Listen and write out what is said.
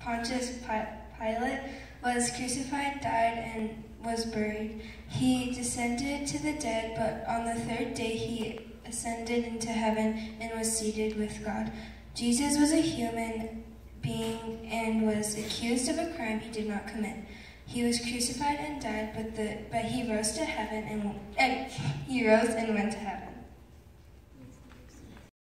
Pontius Pilate was crucified, died, and was buried. He descended to the dead, but on the third day he ascended into heaven and was seated with God. Jesus was a human being and was accused of a crime he did not commit. He was crucified and died, but the but he rose to heaven and, and he rose and went to heaven.